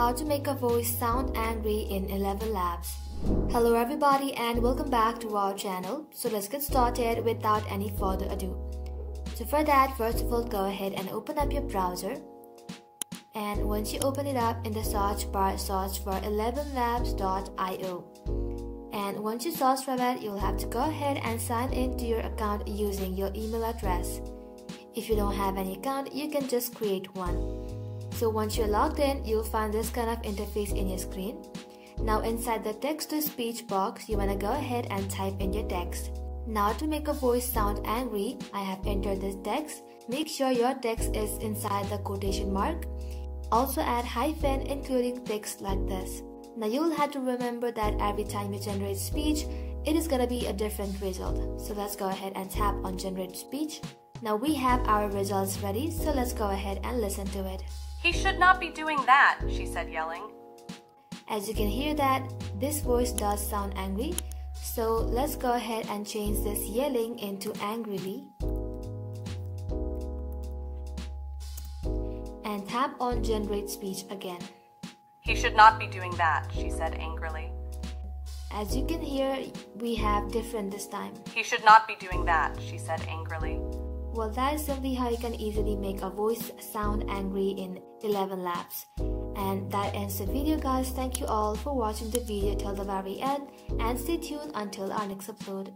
How to make a voice sound angry in ElevenLabs. Hello everybody and welcome back to our channel. So let's get started without any further ado. So for that, first of all, go ahead and open up your browser. And once you open it up in the search bar, search for elevenlabs.io. And once you search for that, you'll have to go ahead and sign in to your account using your email address. If you don't have any account, you can just create one. So once you're logged in, you'll find this kind of interface in your screen. Now inside the text to speech box, you want to go ahead and type in your text. Now to make a voice sound angry, I have entered this text. Make sure your text is inside the quotation mark. Also add hyphen including text like this. Now you'll have to remember that every time you generate speech, it is gonna be a different result. So let's go ahead and tap on generate speech. Now we have our results ready, so let's go ahead and listen to it. He should not be doing that, she said, yelling. As you can hear that, this voice does sound angry, so let's go ahead and change this yelling into angrily. And tap on generate speech again. He should not be doing that, she said angrily. As you can hear, we have different this time. He should not be doing that, she said angrily. Well, that is simply how you can easily make a voice sound angry in ElevenLabs. And that ends the video guys. Thank you all for watching the video till the very end and stay tuned until our next upload.